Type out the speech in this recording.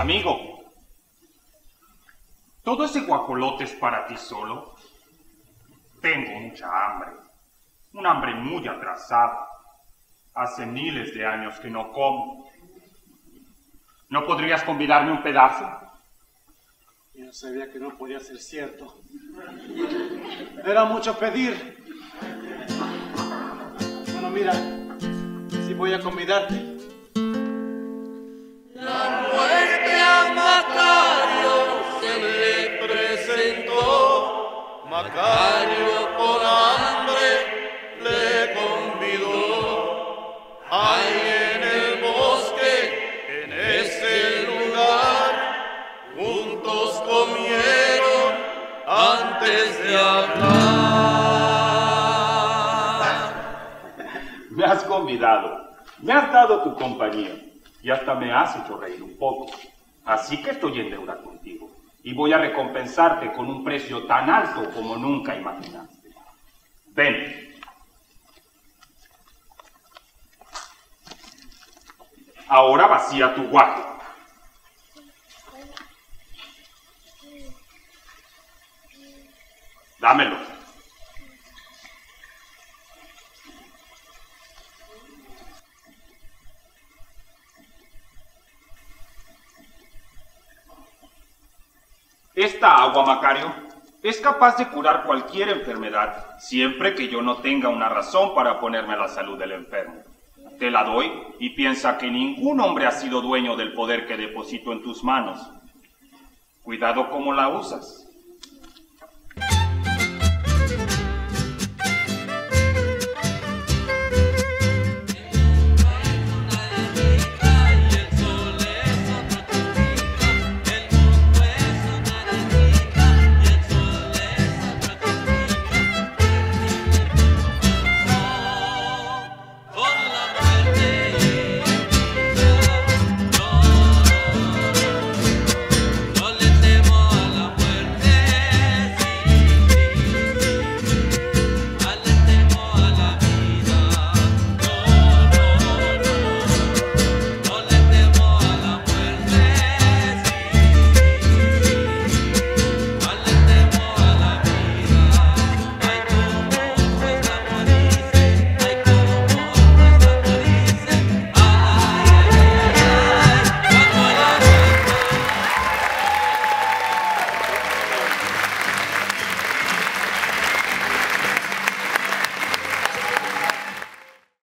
Amigo, ¿todo ese guajolote es para ti solo? Tengo mucha hambre, un hambre muy atrasada. Hace miles de años que no como. ¿No podrías convidarme un pedazo? Yo sabía que no podía ser cierto. Era mucho pedir. Bueno, mira, si voy a convidarte. Macario con hambre le convidó. Ahí en el bosque, en ese lugar, juntos comieron antes de hablar. Me has convidado, me has dado tu compañía y hasta me has hecho reír un poco. Así que estoy en deuda contigo y voy a recompensarte con un precio tan alto como nunca imaginaste. Ven. Ahora vacía tu guaje. Dámelo. Esta agua, Macario, es capaz de curar cualquier enfermedad, siempre que yo no tenga una razón para ponerme a la salud del enfermo. Te la doy y piensa que ningún hombre ha sido dueño del poder que deposito en tus manos. Cuidado cómo la usas.